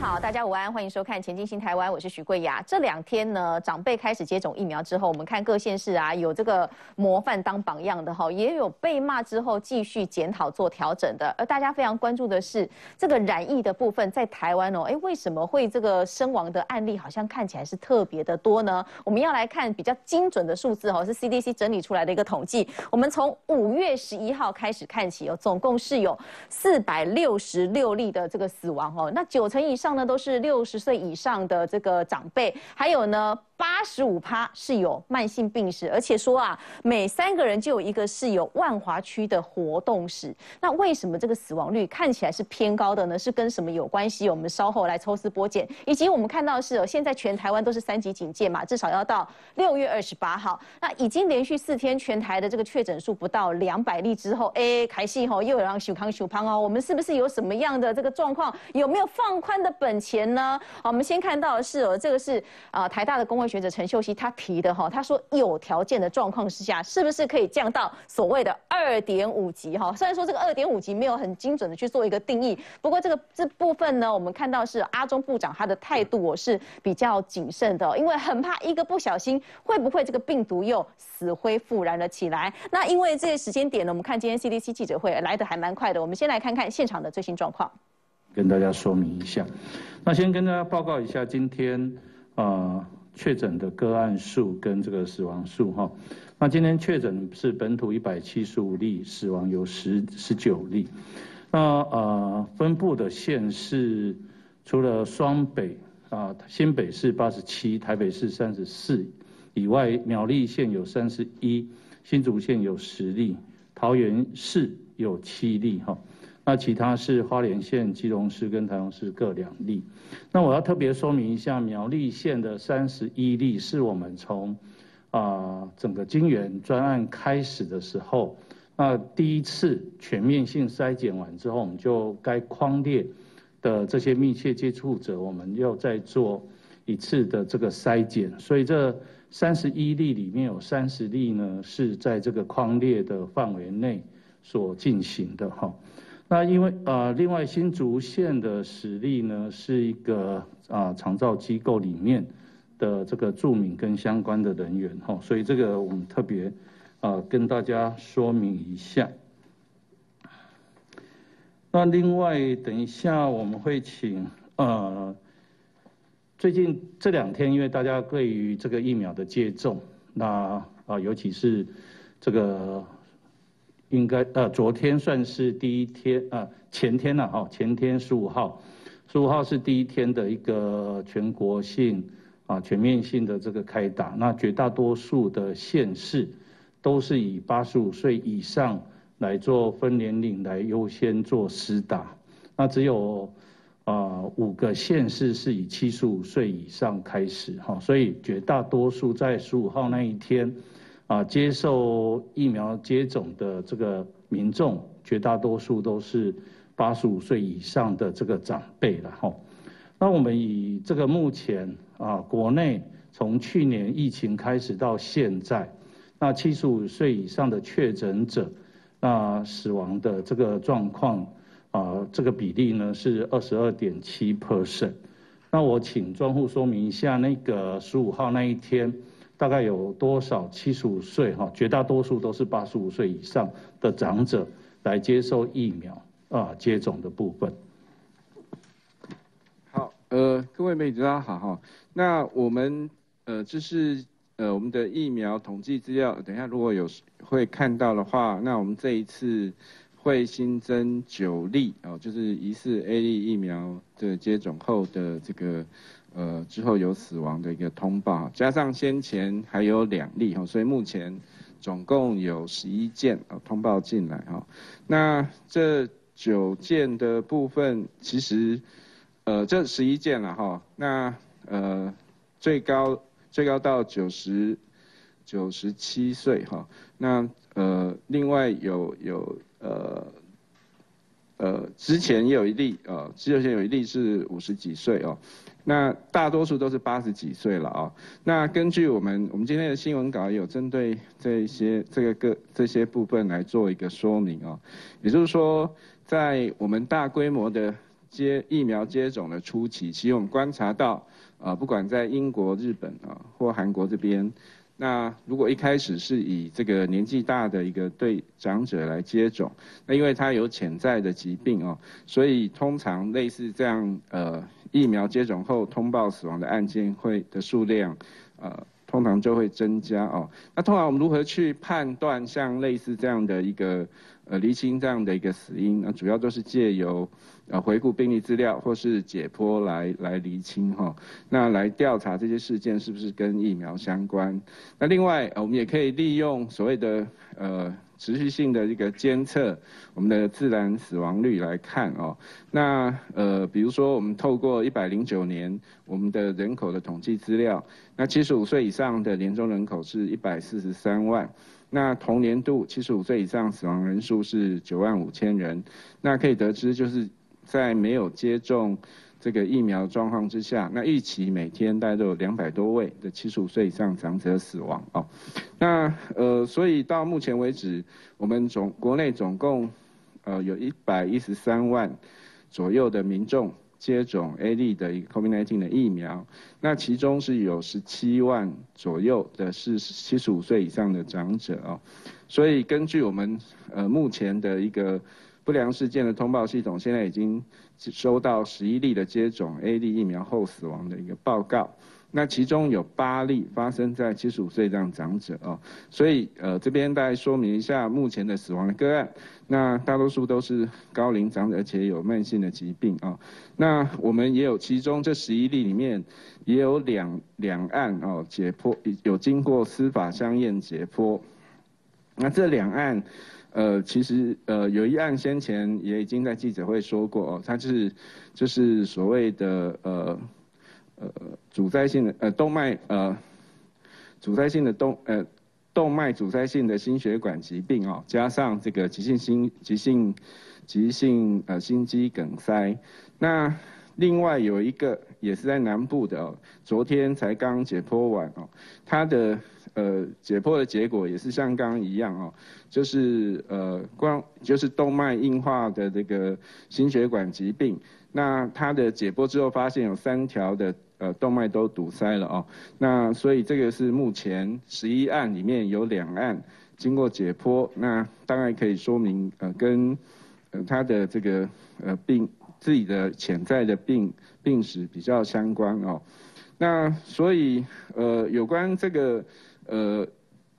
好，大家午安，欢迎收看《前进新台湾》，我是许桂雅。这两天呢，长辈开始接种疫苗之后，我们看各县市啊，有这个模范当榜样的哈，也有被骂之后继续检讨做调整的。而大家非常关注的是这个染疫的部分，在台湾哦，哎，为什么会这个身亡的案例好像看起来是特别的多呢？我们要来看比较精准的数字哈，是 CDC 整理出来的一个统计。我们从五月十一号开始看起哦，总共是有四百六十六例的这个死亡哦，那九成以上。呢，都是六十岁以上的这个长辈，还有呢。八十五趴是有慢性病史，而且说啊，每三个人就有一个是有万华区的活动史。那为什么这个死亡率看起来是偏高的呢？是跟什么有关系？我们稍后来抽丝剥茧。以及我们看到的是，哦，现在全台湾都是三级警戒嘛，至少要到六月二十八号。那已经连续四天全台的这个确诊数不到两百例之后，哎，开戏吼又有让小康小胖哦，我们是不是有什么样的这个状况？有没有放宽的本钱呢？好，我们先看到的是哦，这个是啊台大的公卫。学者陈秀熙他提的哈，他说有条件的状况之下，是不是可以降到所谓的二点五级哈？虽然说这个二点五级没有很精准的去做一个定义，不过这个这部分呢，我们看到是阿中部长他的态度我是比较谨慎的，因为很怕一个不小心会不会这个病毒又死灰复燃了起来。那因为这个时间点呢，我们看今天 CDC 记者会来的还蛮快的，我们先来看看现场的最新状况，跟大家说明一下。那先跟大家报告一下今天啊。确诊的个案数跟这个死亡数哈，那今天确诊是本土一百七十五例，死亡有十十九例。那呃分布的县市除了双北啊新北市八十七，台北市三十四以外，苗栗县有三十一，新竹县有十例，桃园市有七例哈。那其他是花莲县、基隆市跟台中市各两例。那我要特别说明一下，苗栗县的三十一例是我们从啊整个金源专案开始的时候，那第一次全面性筛检完之后，我们就该框列的这些密切接触者，我们又再做一次的这个筛检。所以这三十一例里面有三十例呢是在这个框列的范围内所进行的哈。那因为呃，另外新竹县的实例呢，是一个啊长照机构里面的这个著名跟相关的人员哈，所以这个我们特别啊跟大家说明一下。那另外等一下我们会请呃，最近这两天因为大家对于这个疫苗的接种，那啊尤其是这个。应该呃，昨天算是第一天啊，前天了哈，前天十五号，十五号是第一天的一个全国性啊全面性的这个开打。那绝大多数的县市都是以八十五岁以上来做分年龄来优先做施打。那只有啊五个县市是以七十五岁以上开始哈，所以绝大多数在十五号那一天。啊，接受疫苗接种的这个民众，绝大多数都是八十五岁以上的这个长辈了哈。那我们以这个目前啊，国内从去年疫情开始到现在，那七十五岁以上的确诊者，那死亡的这个状况啊，这个比例呢是二十二点七 percent。那我请专户说明一下，那个十五号那一天。大概有多少七十五岁哈？绝大多数都是八十五岁以上的长者来接受疫苗啊接种的部分。好，呃，各位妹子大家好哈。那我们呃就是呃我们的疫苗统计资料，等一下如果有会看到的话，那我们这一次会新增九例哦，就是疑似 A 类疫苗的接种后的这个。呃，之后有死亡的一个通报，加上先前还有两例哈，所以目前总共有十一件啊通报进来哈。那这九件的部分，其实呃这十一件了哈，那呃最高最高到九十九十七岁哈，那呃另外有有呃呃之前也有一例呃之前有一例是五十几岁哦。那大多数都是八十几岁了啊。那根据我们我们今天的新闻稿有针对这些这个个这些部分来做一个说明哦。也就是说，在我们大规模的接疫苗接种的初期，其实我们观察到，呃，不管在英国、日本啊，或韩国这边，那如果一开始是以这个年纪大的一个对长者来接种，那因为他有潜在的疾病哦，所以通常类似这样呃疫苗接种后通报死亡的案件会的数量，呃。通常就会增加哦。那通常我们如何去判断像类似这样的一个呃离心这样的一个死因？那主要都是借由呃回顾病例资料或是解剖来来厘清哈。那来调查这些事件是不是跟疫苗相关？那另外我们也可以利用所谓的呃。持续性的一个监测，我们的自然死亡率来看哦，那呃，比如说我们透过一百零九年我们的人口的统计资料，那七十五岁以上的年终人口是一百四十三万，那同年度七十五岁以上死亡人数是九万五千人，那可以得知就是在没有接种。这个疫苗状况之下，那预期每天大概都有两百多位的七十五岁以上长者死亡哦。那呃，所以到目前为止，我们总国内总共呃有一百一十三万左右的民众接种 A D 的一个 COVID-19 的疫苗，那其中是有十七万左右的是七十五岁以上的长者哦。所以根据我们呃目前的一个不良事件的通报系统，现在已经。收到十一例的接种 A D 疫苗后死亡的一个报告，那其中有八例发生在七十五岁这样长者哦，所以呃这边大概说明一下目前的死亡的个案，那大多数都是高龄长者，而且有慢性的疾病哦，那我们也有其中这十一例里面也有两两案哦解剖有经过司法相验解剖，那这两案。呃，其实呃，有一案先前也已经在记者会说过哦，它是就是所谓的呃呃阻塞性的呃动脉呃阻塞性的动呃动脉阻塞性的心血管疾病哦，加上这个急性心急性急性呃心肌梗塞。那另外有一个也是在南部的哦，昨天才刚解剖完哦，他的。呃，解剖的结果也是像刚刚一样哦，就是呃，光就是动脉硬化的这个心血管疾病。那它的解剖之后发现有三条的呃动脉都堵塞了哦。那所以这个是目前十一案里面有两案经过解剖，那当然可以说明呃跟呃他的这个呃病自己的潜在的病病史比较相关哦。那所以呃有关这个。呃，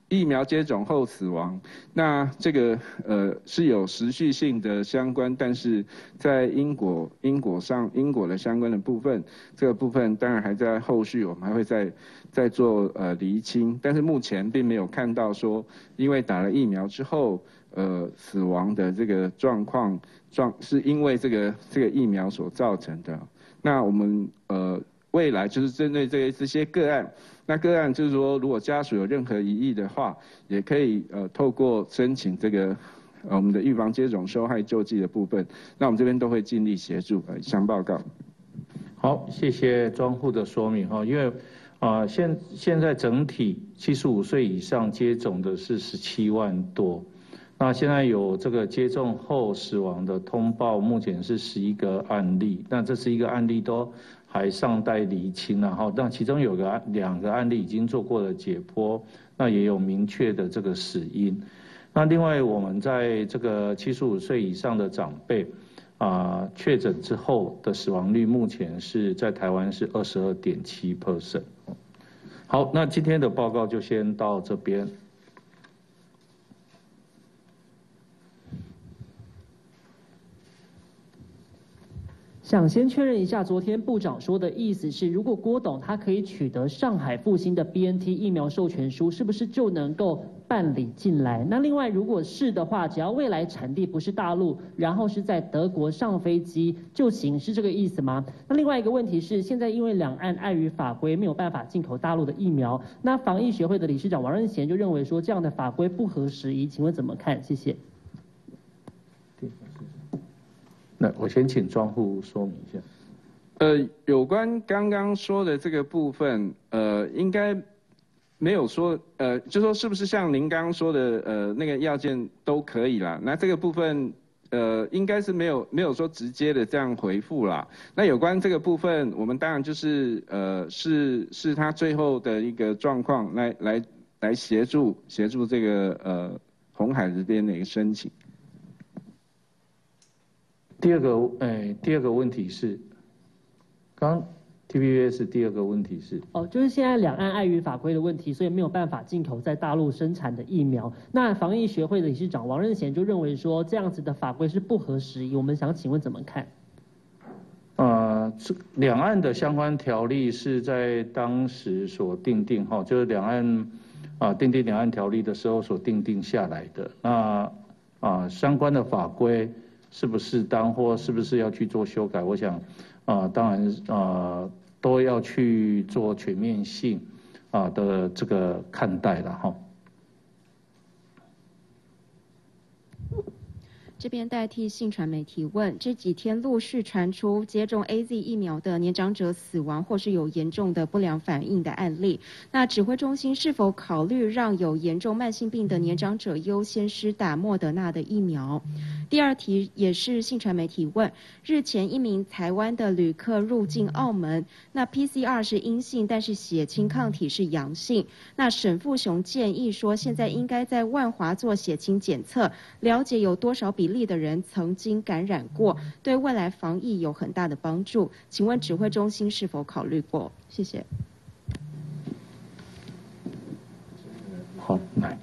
疫苗接种后死亡，那这个呃是有时序性的相关，但是在因果因果上因果的相关的部分，这个部分当然还在后续，我们还会再再做呃厘清，但是目前并没有看到说因为打了疫苗之后呃死亡的这个状况状是因为这个这个疫苗所造成的，那我们呃未来就是针对这这些个案。那个案就是说，如果家属有任何疑义的话，也可以呃透过申请这个呃我们的预防接种受害救济的部分，那我们这边都会尽力协助呃向报告。好，谢谢庄户的说明哈，因为啊现现在整体七十五岁以上接种的是十七万多，那现在有这个接种后死亡的通报，目前是十一个案例，那这十一个案例都。还尚待厘清，然后那其中有个案两个案例已经做过了解剖，那也有明确的这个死因。那另外我们在这个七十五岁以上的长辈啊确诊之后的死亡率，目前是在台湾是二十二点七 percent。好，那今天的报告就先到这边。想先确认一下，昨天部长说的意思是，如果郭董他可以取得上海复兴的 BNT 疫苗授权书，是不是就能够办理进来？那另外，如果是的话，只要未来产地不是大陆，然后是在德国上飞机就行，是这个意思吗？那另外一个问题是，现在因为两岸碍于法规没有办法进口大陆的疫苗，那防疫学会的理事长王任贤就认为说，这样的法规不合时宜，请问怎么看？谢谢。那我先请庄户说明一下。呃，有关刚刚说的这个部分，呃，应该没有说，呃，就说是不是像您刚刚说的，呃，那个要件都可以啦？那这个部分呃，应该是没有没有说直接的这样回复啦。那有关这个部分，我们当然就是呃，是是他最后的一个状况，来来来协助协助这个呃红海这边的一个申请。第二个，哎，第二个问题是，刚。T V B S 第二个问题是哦，就是现在两岸碍于法规的问题，所以没有办法进口在大陆生产的疫苗。那防疫学会的理事长王任贤就认为说，这样子的法规是不合时宜。我们想请问怎么看？呃，这两岸的相关条例是在当时所定定哈，就是两岸啊订定两岸条例的时候所定定下来的。那啊相关的法规是不是当或是不是要去做修改？我想啊，当然啊。都要去做全面性啊的这个看待了哈。这边代替信传媒提问：这几天陆续传出接种 A Z 疫苗的年长者死亡或是有严重的不良反应的案例，那指挥中心是否考虑让有严重慢性病的年长者优先施打莫德纳的疫苗？第二题也是信传媒提问：日前一名台湾的旅客入境澳门，那 P C R 是阴性，但是血清抗体是阳性，那沈富雄建议说，现在应该在万华做血清检测，了解有多少比。力的人曾经感染过，对未来防疫有很大的帮助。请问指挥中心是否考虑过？谢谢。好，来。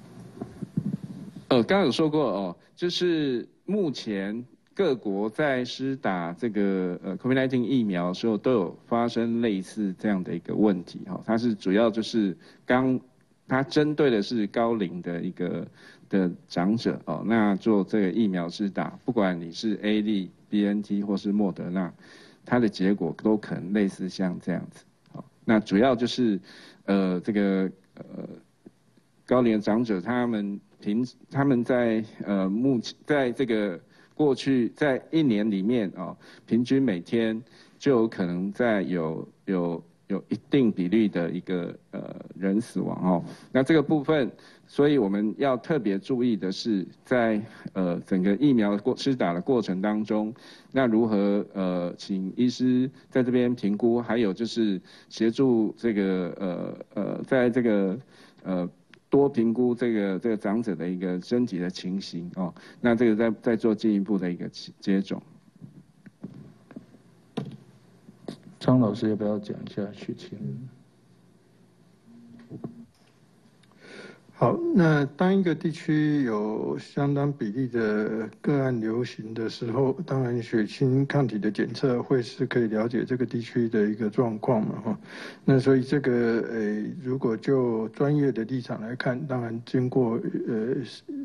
呃，刚刚有说过哦，就是目前各国在施打这个呃 COVID-19 疫苗的时候，都有发生类似这样的一个问题哈。它是主要就是刚，它针对的是高龄的一个。的长者哦，那做这个疫苗是打，不管你是 A、D、B、N、T 或是莫德纳，它的结果都可能类似像这样子。好，那主要就是，呃，这个呃高龄长者他们平他们在呃目前在这个过去在一年里面哦，平均每天就有可能在有有有一定比例的一个呃人死亡哦，那这个部分。所以我们要特别注意的是，在呃整个疫苗过施打的过程当中，那如何呃请医师在这边评估，还有就是协助这个呃呃在这个呃多评估这个这个长者的一个身体的情形哦，那这个再再做进一步的一个接种。张老师要不要讲一下事情？好，那当一个地区有相当比例的个案流行的时候，当然血清抗体的检测会是可以了解这个地区的一个状况嘛，哈。那所以这个呃，如果就专业的立场来看，当然经过呃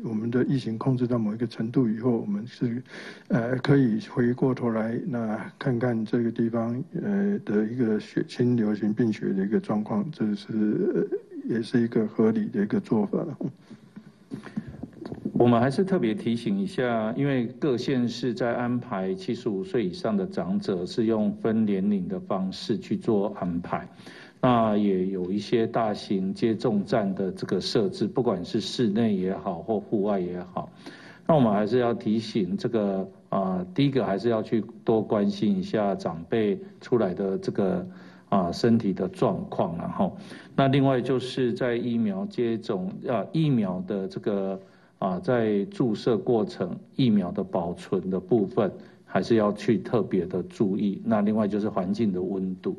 我们的疫情控制到某一个程度以后，我们是呃可以回过头来那看看这个地方呃的一个血清流行病学的一个状况，这是。也是一个合理的一个做法。我们还是特别提醒一下，因为各县市在安排七十五岁以上的长者是用分年龄的方式去做安排，那也有一些大型接种站的这个设置，不管是室内也好或户外也好，那我们还是要提醒这个啊，第一个还是要去多关心一下长辈出来的这个。啊，身体的状况，然后，那另外就是在疫苗接种啊，疫苗的这个啊，在注射过程，疫苗的保存的部分，还是要去特别的注意。那另外就是环境的温度。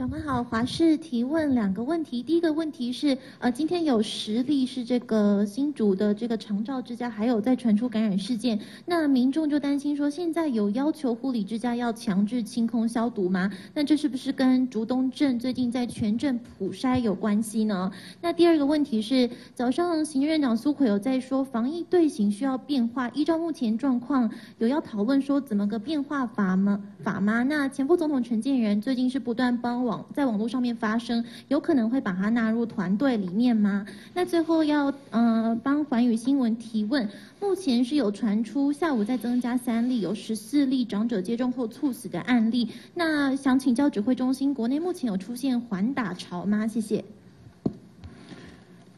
长官好，华视提问两个问题。第一个问题是，呃，今天有实例是这个新竹的这个长照之家，还有在传出感染事件，那民众就担心说，现在有要求护理之家要强制清空消毒吗？那这是不是跟竹东镇最近在全镇普筛有关系呢？那第二个问题是，早上行政院长苏奎有在说，防疫队形需要变化，依照目前状况，有要讨论说怎么个变化法吗？法吗？那前副总统陈建仁最近是不断帮。在网络上面发生，有可能会把它纳入团队里面吗？那最后要呃帮环宇新闻提问，目前是有传出下午再增加三例，有十四例长者接种后猝死的案例。那想请教指挥中心，国内目前有出现环打潮吗？谢谢。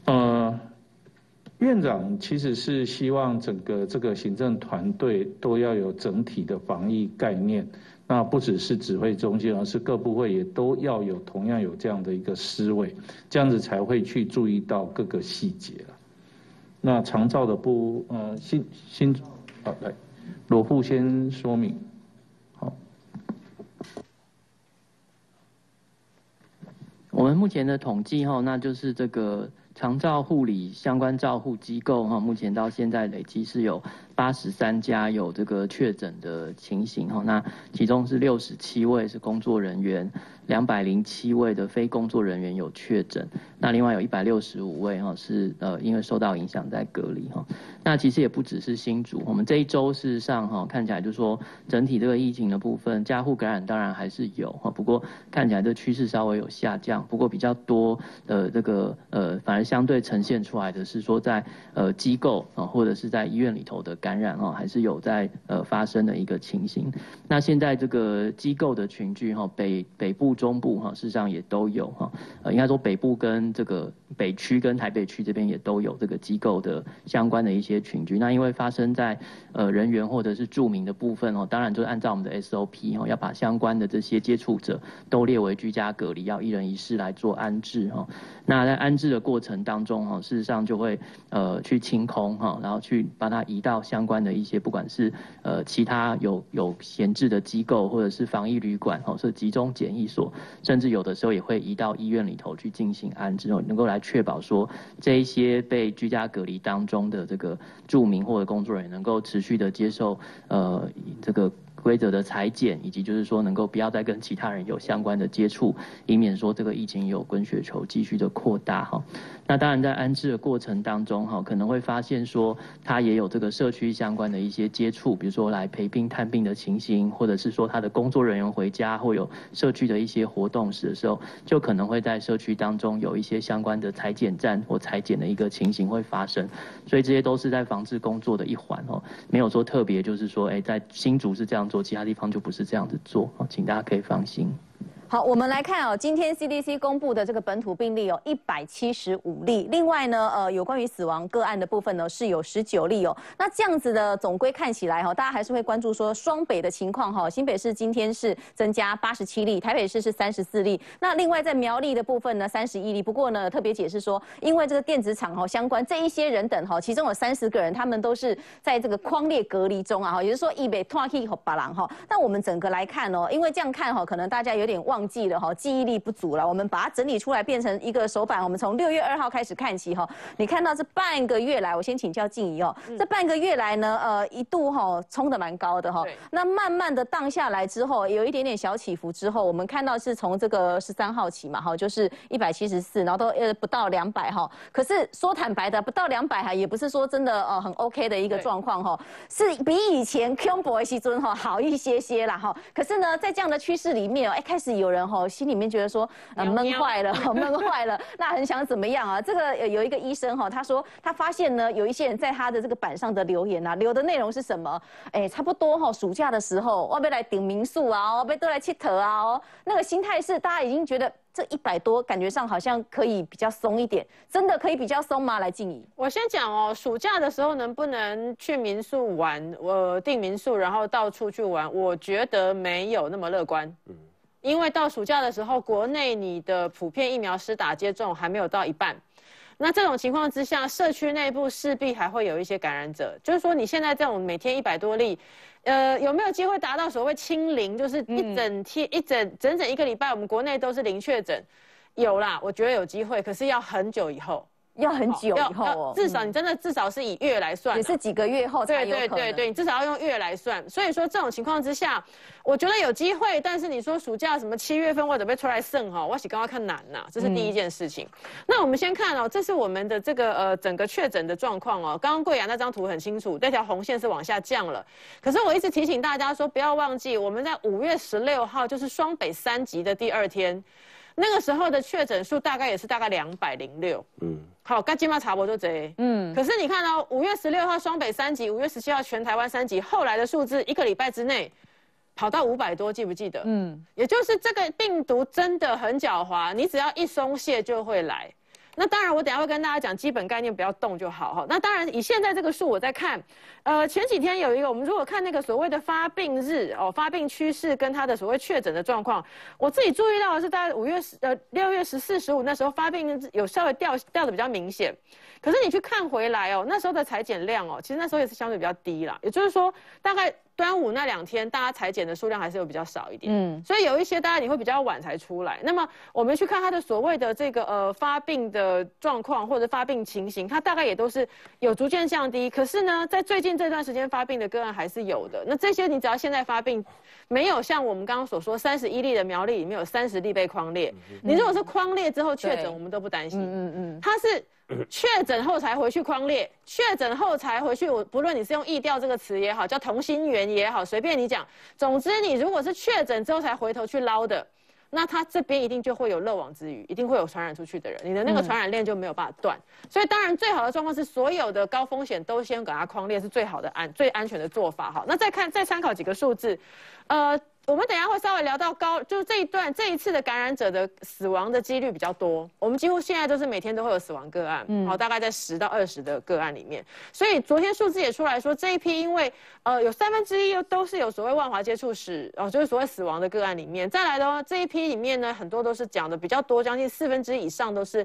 呃，院长其实是希望整个这个行政团队都要有整体的防疫概念，那不只是指挥中心，而是各部会也都要有同样有这样的一个思维，这样子才会去注意到各个细节。那长照的部，呃，新新，好来，罗富先说明。好，我们目前的统计哈，那就是这个。长照护理相关照护机构哈，目前到现在累计是有八十三家有这个确诊的情形哈，那其中是六十七位是工作人员。两百零七位的非工作人员有确诊，那另外有一百六十五位哈是呃因为受到影响在隔离哈。那其实也不只是新竹，我们这一周事实上哈看起来就是说整体这个疫情的部分，加护感染当然还是有哈，不过看起来这趋势稍微有下降。不过比较多的这个呃反而相对呈现出来的是说在呃机构啊或者是在医院里头的感染哈还是有在呃发生的一个情形。那现在这个机构的群聚哈北北部。中部哈，事实上也都有哈，呃，应该说北部跟这个北区跟台北区这边也都有这个机构的相关的一些群聚。那因为发生在呃人员或者是住民的部分哦，当然就是按照我们的 SOP 哈，要把相关的这些接触者都列为居家隔离，要一人一室来做安置哈。那在安置的过程当中哈，事实上就会呃去清空哈，然后去把它移到相关的一些不管是呃其他有有闲置的机构或者是防疫旅馆哦，是集中检疫所。甚至有的时候也会移到医院里头去进行安置，能够来确保说这一些被居家隔离当中的这个住民或者工作人员能够持续的接受呃这个。规则的裁剪，以及就是说能够不要再跟其他人有相关的接触，以免说这个疫情有滚雪球继续的扩大哈。那当然在安置的过程当中哈，可能会发现说他也有这个社区相关的一些接触，比如说来陪病探病的情形，或者是说他的工作人员回家或有社区的一些活动时的时候，就可能会在社区当中有一些相关的裁剪站或裁剪的一个情形会发生。所以这些都是在防治工作的一环哦，没有说特别就是说哎在新竹是这样。做其他地方就不是这样子做啊，请大家可以放心。好，我们来看哦，今天 CDC 公布的这个本土病例有一百七十五例，另外呢，呃，有关于死亡个案的部分呢是有十九例哦。那这样子的总归看起来哈，大家还是会关注说双北的情况哈。新北市今天是增加八十七例，台北市是三十四例。那另外在苗栗的部分呢，三十一例。不过呢，特别解释说，因为这个电子厂哈相关这一些人等哈，其中有三十个人，他们都是在这个框列隔离中啊哈，也就是说一北拖去和巴郎哈。那我们整个来看哦，因为这样看哈，可能大家有点忘。记了哈，记忆力不足了。我们把它整理出来，变成一个手板。我们从六月二号开始看起哈。你看到这半个月来，我先请教静怡哦。这半个月来呢，呃，一度哈冲的蛮高的哈。那慢慢的荡下来之后，有一点点小起伏之后，我们看到是从这个十三号起嘛哈，就是一百七十四，然后都呃不到两百哈。可是说坦白的，不到两百哈，也不是说真的呃很 OK 的一个状况哈，是比以前 Q 博西尊哈好一些些啦哈。可是呢，在这样的趋势里面哦，一开始有人哈心里面觉得说呃闷坏了，闷坏了，那很想怎么样啊？这个有一个医生哈，他说他发现呢，有一些人在他的这个板上的留言啊，留的内容是什么？哎，差不多哈，暑假的时候我要来顶民宿啊，我要都来切头啊，哦，那个心态是大家已经觉得这一百多感觉上好像可以比较松一点，真的可以比较松吗？来静怡，我先讲哦，暑假的时候能不能去民宿玩？我订民宿然后到处去玩，我觉得没有那么乐观。嗯。因为到暑假的时候，国内你的普遍疫苗施打接种还没有到一半，那这种情况之下，社区内部势必还会有一些感染者。就是说，你现在这种每天一百多例，呃，有没有机会达到所谓清零？就是一整天、一整整整一个礼拜，我们国内都是零确诊，有啦，我觉得有机会，可是要很久以后。要很久以后哦，至少你真的至少是以月来算，也是几个月后才有可能。对对对对，你至少要用月来算。所以说这种情况之下，我觉得有机会。但是你说暑假什么七月份我准备出来剩哈，我洗刚刚看难呐，这是第一件事情。那我们先看哦，这是我们的这个呃整个确诊的状况哦。刚刚贵阳那张图很清楚，那条红线是往下降了。可是我一直提醒大家说，不要忘记我们在五月十六号就是双北三级的第二天。那个时候的确诊数大概也是大概两百零六，嗯，好，刚今嘛查博就这，嗯，可是你看哦五月十六号双北三级，五月十七号全台湾三级，后来的数字一个礼拜之内跑到五百多，记不记得？嗯，也就是这个病毒真的很狡猾，你只要一松懈就会来。那当然，我等下会跟大家讲基本概念，不要动就好哈。那当然，以现在这个数我在看，呃，前几天有一个，我们如果看那个所谓的发病日哦，发病趋势跟它的所谓确诊的状况，我自己注意到的是，大概五月十呃六月十四十五那时候发病有稍微掉掉的比较明显，可是你去看回来哦，那时候的裁剪量哦，其实那时候也是相对比较低啦，也就是说大概。端午那两天，大家裁剪的数量还是有比较少一点，嗯，所以有一些大家你会比较晚才出来。那么我们去看它的所谓的这个呃发病的状况或者发病情形，它大概也都是有逐渐降低。可是呢，在最近这段时间发病的个案还是有的。那这些你只要现在发病，没有像我们刚刚所说三十一例的苗栗里面有三十例被框列，你如果是框列之后确诊，我们都不担心。嗯嗯，它是。确诊后才回去框列，确诊后才回去。我不论你是用“疫调”这个词也好，叫同心圆也好，随便你讲。总之，你如果是确诊之后才回头去捞的，那他这边一定就会有漏网之鱼，一定会有传染出去的人，你的那个传染链就没有办法断。所以，当然最好的状况是所有的高风险都先给他框列，是最好的安、最安全的做法。好，那再看再参考几个数字，呃。我们等下会稍微聊到高，就是这一段这一次的感染者的死亡的几率比较多。我们几乎现在都是每天都会有死亡个案，嗯，好，大概在十到二十的个案里面。所以昨天数字也出来说，这一批因为呃有三分之一都是有所谓万华接触史，哦，就是所谓死亡的个案里面。再来的话，这一批里面呢，很多都是讲的比较多，将近四分之一以上都是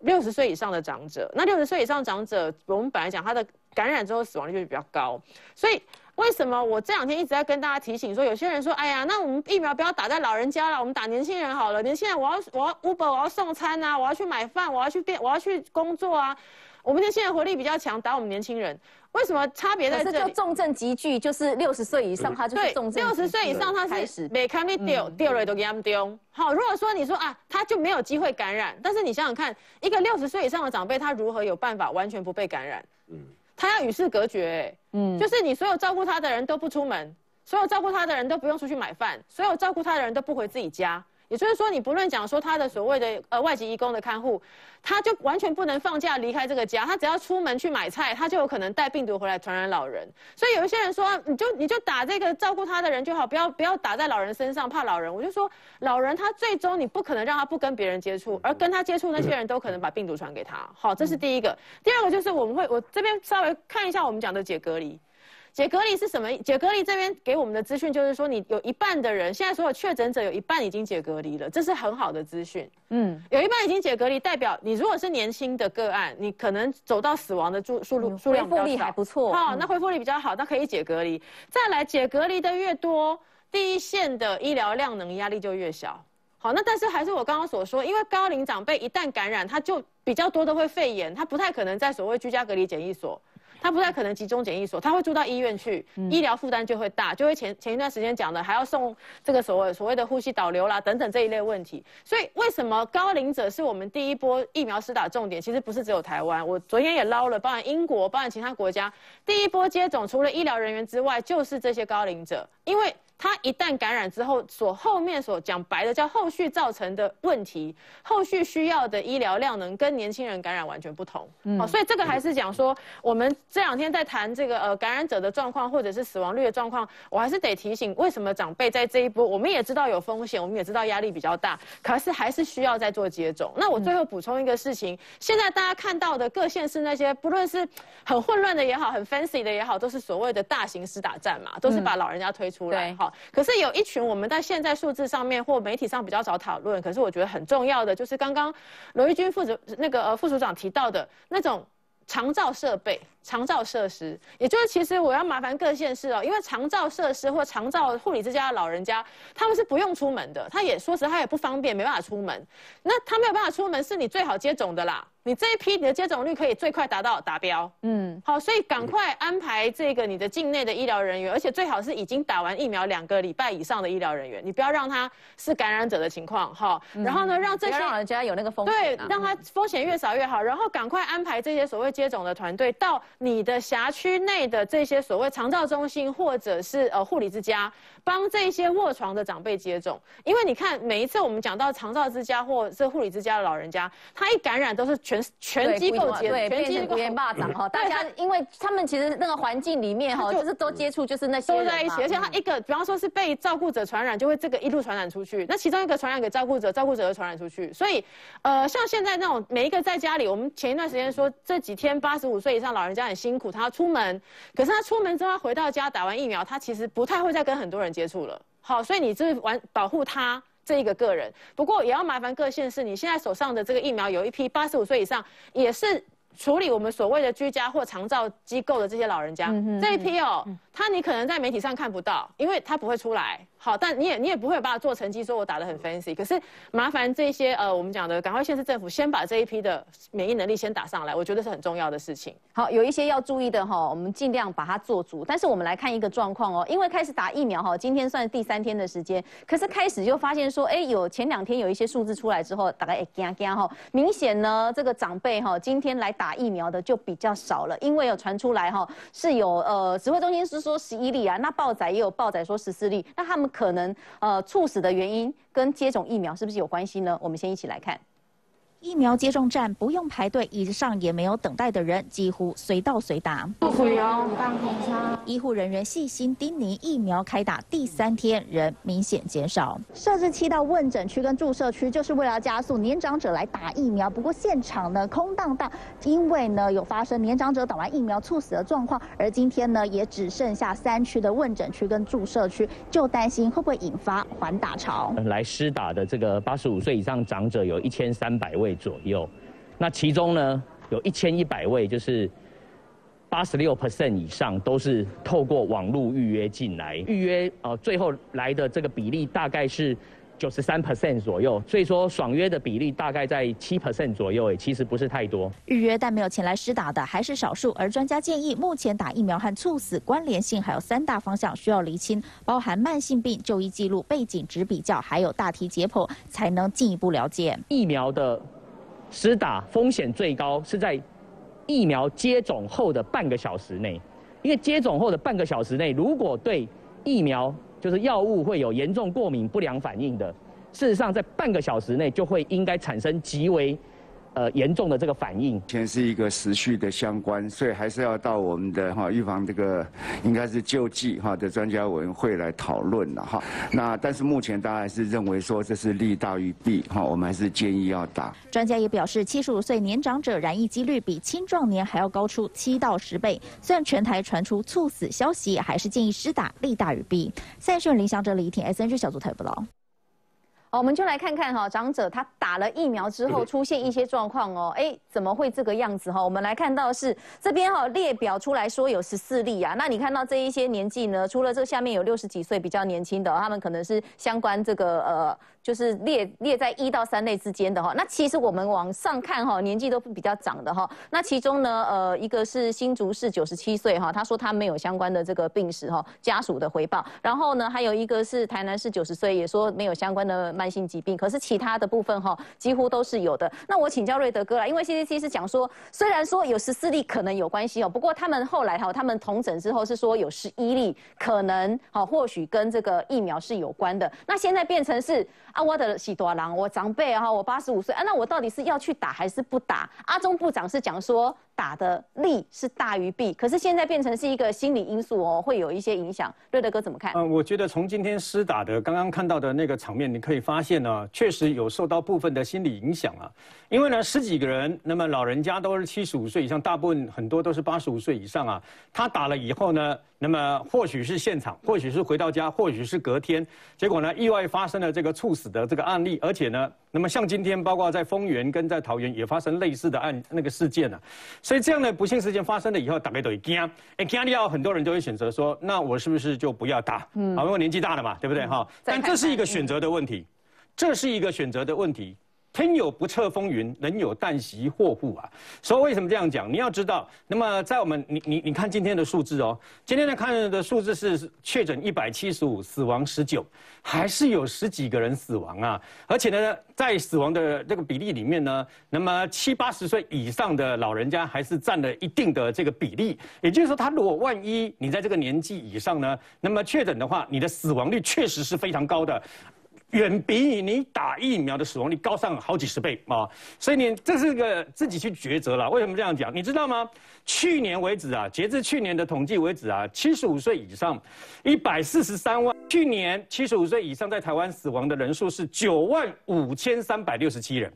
六十岁以上的长者。那六十岁以上长者，我们本来讲他的感染之后死亡率就比较高，所以。为什么我这两天一直在跟大家提醒说，有些人说，哎呀，那我们疫苗不要打在老人家了，我们打年轻人好了。年轻人，我要我要 Uber，我要送餐啊，我要去买饭，我要去变，我要去工作啊。我们年轻人活力比较强，打我们年轻人，为什么差别在这里？就重症急剧，就是六十岁以上，他就是重症。六十岁以上他是每看你丢丢了都给他们丢。好，如果说你说啊，他就没有机会感染，但是你想想看，一个六十岁以上的长辈，他如何有办法完全不被感染？嗯。他要与世隔绝，嗯，就是你所有照顾他的人都不出门，所有照顾他的人都不用出去买饭，所有照顾他的人都不回自己家。也就是说，你不论讲说他的所谓的呃外籍义工的看护，他就完全不能放假离开这个家，他只要出门去买菜，他就有可能带病毒回来传染老人。所以有一些人说，你就你就打这个照顾他的人就好，不要不要打在老人身上，怕老人。我就说，老人他最终你不可能让他不跟别人接触，而跟他接触那些人都可能把病毒传给他。好，这是第一个。第二个就是我们会，我这边稍微看一下我们讲的解隔离。解隔离是什么？解隔离这边给我们的资讯就是说，你有一半的人，现在所有确诊者有一半已经解隔离了，这是很好的资讯。嗯，有一半已经解隔离，代表你如果是年轻的个案，你可能走到死亡的数数量数量恢复力还不错。好，那恢复力比较好，那可以解隔离。再来，解隔离的越多，第一线的医疗量能压力就越小。好，那但是还是我刚刚所说，因为高龄长辈一旦感染，他就比较多的会肺炎，他不太可能在所谓居家隔离检疫所。他不太可能集中检疫所，他会住到医院去，医疗负担就会大，就会前前一段时间讲的还要送这个所谓所谓的呼吸导流啦等等这一类问题。所以为什么高龄者是我们第一波疫苗施打重点？其实不是只有台湾，我昨天也捞了，包含英国，包含其他国家，第一波接种除了医疗人员之外，就是这些高龄者，因为。他一旦感染之后，所后面所讲白的叫后续造成的问题，后续需要的医疗量能跟年轻人感染完全不同。哦，所以这个还是讲说，我们这两天在谈这个呃感染者的状况或者是死亡率的状况，我还是得提醒，为什么长辈在这一波，我们也知道有风险，我们也知道压力比较大，可是还是需要再做接种。那我最后补充一个事情，现在大家看到的各县市那些，不论是很混乱的也好，很 fancy 的也好，都是所谓的大型施打战嘛，都是把老人家推出来。好。可是有一群我们在现在数字上面或媒体上比较少讨论，可是我觉得很重要的就是刚刚罗玉军副主那个呃副署长提到的那种长照设备、长照设施，也就是其实我要麻烦各县市哦，因为长照设施或长照护理之家的老人家，他们是不用出门的，他也说实话也不方便，没办法出门，那他没有办法出门，是你最好接种的啦。你这一批你的接种率可以最快达到达标，嗯，好，所以赶快安排这个你的境内的医疗人员，而且最好是已经打完疫苗两个礼拜以上的医疗人员，你不要让他是感染者的情况，哈，然后呢，让这些让人家有那个风险，对，让他风险越少越好，然后赶快安排这些所谓接种的团队到你的辖区内的这些所谓长照中心或者是呃护理之家，帮这些卧床的长辈接种，因为你看每一次我们讲到长照之家或是护理之家的老人家，他一感染都是全。全全机构接，对，变成国元霸掌哈。大家因为他们其实那个环境里面哈，就是都接触，就是那些都在一起，而且他一个，比方说是被照顾者传染，就会这个一路传染出去。那其中一个传染给照顾者，照顾者又传染出去。所以，呃，像现在那种每一个在家里，我们前一段时间说这几天八十五岁以上老人家很辛苦，他要出门，可是他出门之后回到家打完疫苗，他其实不太会再跟很多人接触了。好，所以你是完保护他。这一个个人，不过也要麻烦各县市，你现在手上的这个疫苗有一批八十五岁以上，也是处理我们所谓的居家或长照机构的这些老人家，这一批哦，他你可能在媒体上看不到，因为他不会出来。好，但你也你也不会把它做成绩，说我打的很 fancy。可是麻烦这些呃，我们讲的赶快县市政府先把这一批的免疫能力先打上来，我觉得是很重要的事情。好，有一些要注意的哈，我们尽量把它做足。但是我们来看一个状况哦，因为开始打疫苗哈，今天算第三天的时间，可是开始就发现说，哎，有前两天有一些数字出来之后，大概哎惊惊哈，明显呢这个长辈哈，今天来打疫苗的就比较少了，因为有传出来哈是有呃指挥中心是说十一例啊，那报仔也有报仔说十四例，那他们可能呃猝死的原因跟接种疫苗是不是有关系呢？我们先一起来看。疫苗接种站不用排队，椅子上也没有等待的人，几乎随到随打。医护人员细心叮咛，疫苗开打第三天人明显减少。设置七道问诊区跟注射区，就是为了加速年长者来打疫苗。不过现场呢空荡荡，因为呢有发生年长者打完疫苗猝死的状况。而今天呢也只剩下三区的问诊区跟注射区，就担心会不会引发缓打潮。来施打的这个八十五岁以上长者有一千三百位。左右，那其中呢，有一千一百位，就是八十六 percent 以上都是透过网络预约进来，预约呃，最后来的这个比例大概是。九十三 percent 左右，所以说爽约的比例大概在七 percent 左右，哎，其实不是太多。预约但没有前来施打的还是少数，而专家建议，目前打疫苗和猝死关联性还有三大方向需要厘清，包含慢性病就医记录、背景值比较，还有大体解剖，才能进一步了解。疫苗的施打风险最高是在疫苗接种后的半个小时内，因为接种后的半个小时内，如果对疫苗就是药物会有严重过敏不良反应的，事实上在半个小时内就会应该产生极为。呃，严重的这个反应，前是一个时序的相关，所以还是要到我们的哈预防这个应该是救济哈的专家委员会来讨论了哈。那但是目前大家还是认为说这是利大于弊哈，我们还是建议要打。专家也表示，七十五岁年长者染疫几率比青壮年还要高出七到十倍。虽然全台传出猝死消息，还是建议施打利大于弊。赛顺林祥哲李婷 S N G 小组台报道。好，我们就来看看哈，长者他打了疫苗之后出现一些状况哦，哎，怎么会这个样子哈？我们来看到是这边哈列表出来说有十四例啊，那你看到这一些年纪呢？除了这下面有六十几岁比较年轻的，他们可能是相关这个呃。就是列列在一到三类之间的哈，那其实我们往上看哈，年纪都比较长的哈。那其中呢，呃，一个是新竹市九十七岁哈，他说他没有相关的这个病史哈，家属的回报。然后呢，还有一个是台南市九十岁，也说没有相关的慢性疾病，可是其他的部分哈，几乎都是有的。那我请教瑞德哥啦，因为 CDC 是讲说，虽然说有十四例可能有关系哦，不过他们后来哈，他们同诊之后是说有十一例可能哈，或许跟这个疫苗是有关的。那现在变成是。啊，我的喜多郎，我长辈哈，我八十五岁啊，那我到底是要去打还是不打？阿中部长是讲说打的利是大于弊，可是现在变成是一个心理因素哦，会有一些影响。瑞德哥怎么看？嗯，我觉得从今天施打的刚刚看到的那个场面，你可以发现呢，确实有受到部分的心理影响啊。因为呢，十几个人，那么老人家都是七十五岁以上，大部分很多都是八十五岁以上啊。他打了以后呢，那么或许是现场，或许是回到家，或许是隔天，结果呢，意外发生了这个猝死。的这个案例，而且呢，那么像今天，包括在丰原跟在桃园也发生类似的案那个事件呢，所以这样的不幸事件发生了以后，大家都会惊，哎，惊了很多人就会选择说，那我是不是就不要打？嗯，好，因为年纪大了嘛，对不对哈？但这是一个选择的问题，这是一个选择的问题。天有不测风云，人有旦夕祸福啊！所以为什么这样讲？你要知道，那么在我们你你你看今天的数字哦，今天的看的数字是确诊一百七十五，死亡十九，还是有十几个人死亡啊！而且呢，在死亡的这个比例里面呢，那么七八十岁以上的老人家还是占了一定的这个比例。也就是说，他如果万一你在这个年纪以上呢，那么确诊的话，你的死亡率确实是非常高的。远比你打疫苗的死亡率高上好几十倍啊！所以你这是个自己去抉择了。为什么这样讲？你知道吗？去年为止啊，截至去年的统计为止啊，七十五岁以上一百四十三万。去年七十五岁以上在台湾死亡的人数是九万五千三百六十七人。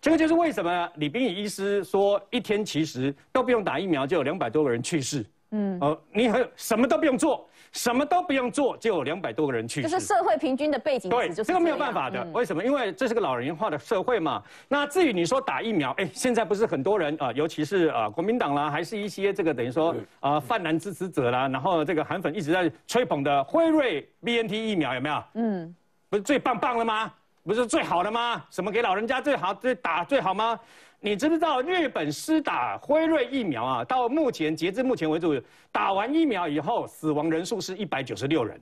这个就是为什么李冰宇医师说，一天其实都不用打疫苗，就有两百多个人去世。嗯，哦，你很什么都不用做。什么都不用做，就有两百多个人去世。就是社会平均的背景对，这个没有办法的。为什么？因为这是个老人化的社会嘛。那至于你说打疫苗，哎，现在不是很多人啊，尤其是啊国民党啦，还是一些这个等于说啊泛蓝支持者啦，然后这个韩粉一直在吹捧的辉瑞 BNT 疫苗有没有？嗯，不是最棒棒的吗？不是最好的吗？什么给老人家最好最打最好吗？你知不知道日本施打辉瑞疫苗啊？到目前截至目前为止，打完疫苗以后死亡人数是一百九十六人。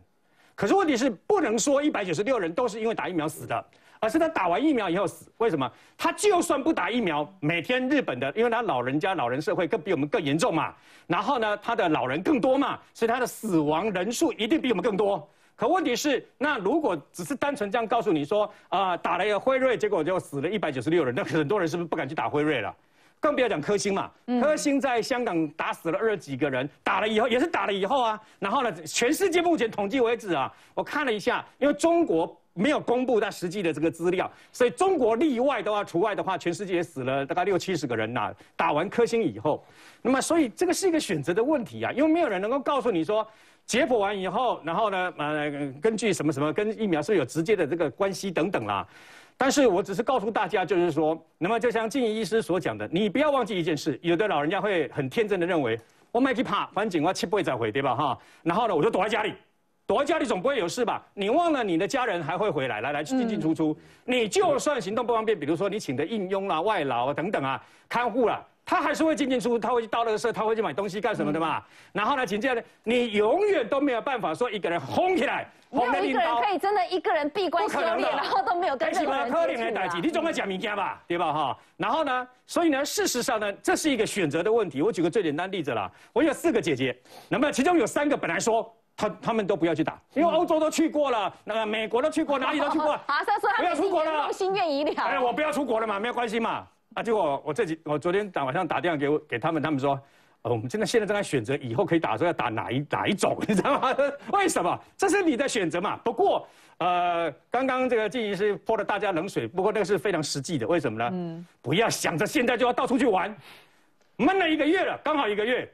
可是问题是不能说一百九十六人都是因为打疫苗死的，而是他打完疫苗以后死。为什么？他就算不打疫苗，每天日本的，因为他老人家老人社会更比我们更严重嘛。然后呢，他的老人更多嘛，所以他的死亡人数一定比我们更多。可问题是，那如果只是单纯这样告诉你说，啊，打了一个辉瑞，结果就死了一百九十六人，那很多人是不是不敢去打辉瑞了？更不要讲科兴嘛，科兴在香港打死了二十几个人，打了以后也是打了以后啊，然后呢，全世界目前统计为止啊，我看了一下，因为中国没有公布它实际的这个资料，所以中国例外的话除外的话，全世界死了大概六七十个人呐，打完科兴以后，那么所以这个是一个选择的问题啊，因为没有人能够告诉你说。解剖完以后，然后呢，呃，根据什么什么跟疫苗是有直接的这个关系等等啦。但是我只是告诉大家，就是说，那么就像静怡医师所讲的，你不要忘记一件事，有的老人家会很天真的认为，我买去怕，反正我七倍再回，对吧？哈，然后呢，我就躲在家里，躲在家里总不会有事吧？你忘了你的家人还会回来，来来进进出出，你就算行动不方便，比如说你请的应佣啦、外劳啊等等啊，看护啦。他还是会进进出出，他会去倒垃圾，他会去买东西干什么的嘛？然后呢，紧接着你永远都没有办法说一个人轰起来，没有一个人可以真的一个人闭关修炼，然后都没有跟任何人接触。你总要讲明家吧，对吧？哈。然后呢，所以呢，事实上呢，这是一个选择的问题。我举个最简单例子啦，我有四个姐姐，那么其中有三个本来说他他们都不要去打，因为欧洲都去过了，那个美国都去过，哪里都去过，好，所以说不要出国了，心愿已了。哎，我不要出国了嘛，没有关系嘛。啊！结果我这几我昨天打晚上打电话给我给他们，他们说，呃，我们现在现在正在选择以后可以打的时候要打哪一哪一种，你知道吗？为什么？这是你的选择嘛。不过，呃，刚刚这个静怡是泼了大家冷水，不过那个是非常实际的。为什么呢？嗯，不要想着现在就要到处去玩，闷了一个月了，刚好一个月。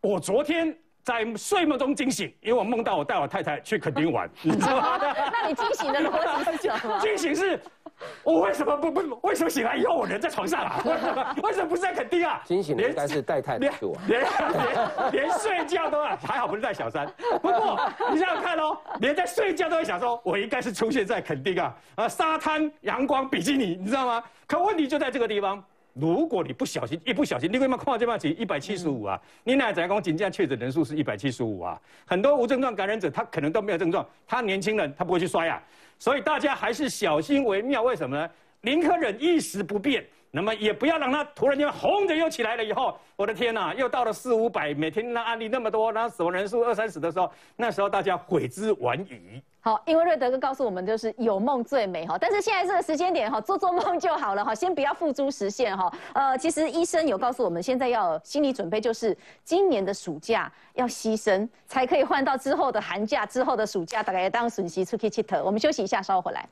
我昨天在睡梦中惊醒，因为我梦到我带我太太去垦丁玩，你知道吗？那你惊醒的逻辑是什么？惊醒是。我为什么不不？为什么醒来以后我人在床上啊？为什么不是在垦丁啊？惊醒应该是带太连连 连睡觉都啊，还好不是带小三。不过你想想看哦，连在睡觉都会想说，我应该是出现在垦丁啊，啊沙滩阳光比基尼，你知道吗？可问题就在这个地方，如果你不小心一不小心，你为什么看这么几一百七十五啊？你奶仔讲紧急确诊人数是一百七十五啊？很多无症状感染者他可能都没有症状，他年轻人他不会去摔啊。所以大家还是小心为妙，为什么呢？林可忍一时不变，那么也不要让它突然间轰着又起来了。以后，我的天哪，又到了四五百，每天那案例那么多，然后死亡人数二三十的时候，那时候大家悔之晚矣。好，因为瑞德哥告诉我们，就是有梦最美哈。但是现在这个时间点哈，做做梦就好了哈，先不要付诸实现哈。呃，其实医生有告诉我们，现在要心理准备，就是今年的暑假要牺牲，才可以换到之后的寒假之后的暑假，大概当损失出去佚佗。我们休息一下，稍后回来。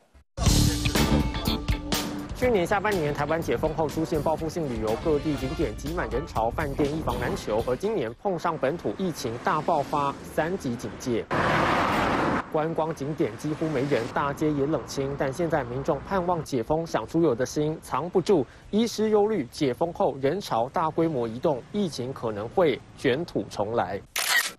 去年下半年台湾解封后出现报复性旅游，各地景点挤满人潮，饭店一房难求。而今年碰上本土疫情大爆发，三级警戒。观光景点几乎没人，大街也冷清。但现在民众盼望解封，想出游的心藏不住，医师忧虑解封后人潮大规模移动，疫情可能会卷土重来。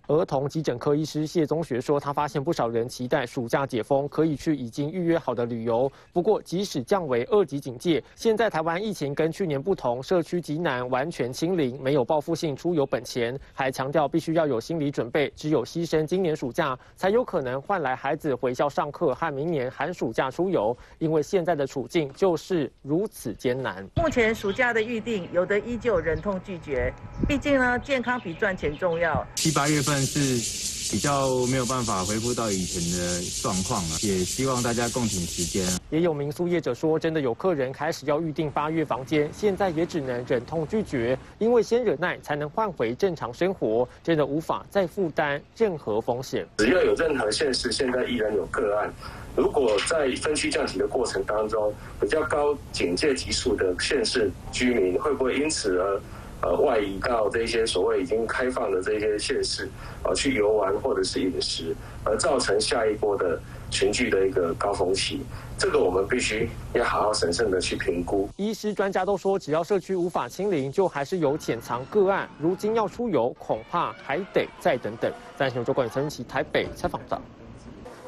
儿童急诊科医师谢宗学说，他发现不少人期待暑假解封，可以去已经预约好的旅游。不过，即使降为二级警戒，现在台湾疫情跟去年不同，社区极难完全清零，没有报复性出游本钱。还强调必须要有心理准备，只有牺牲今年暑假，才有可能换来孩子回校上课和明年寒暑假出游。因为现在的处境就是如此艰难。目前暑假的预定，有的依旧忍痛拒绝，毕竟呢，健康比赚钱重要。七八月份。是比较没有办法恢复到以前的状况了，也希望大家共挺时间。也有民宿业者说，真的有客人开始要预定八月房间，现在也只能忍痛拒绝，因为先忍耐才能换回正常生活，真的无法再负担任何风险。只要有任何县市现在依然有个案，如果在分区降级的过程当中，比较高警戒级数的县市居民会不会因此而？呃，外移到这些所谓已经开放的这些县市，啊，去游玩或者是饮食，而造成下一波的群聚的一个高峰期，这个我们必须要好好审慎的去评估。医师专家都说，只要社区无法清零，就还是有潜藏个案。如今要出游，恐怕还得再等等。在新闻周冠宇陈奇台北采访到。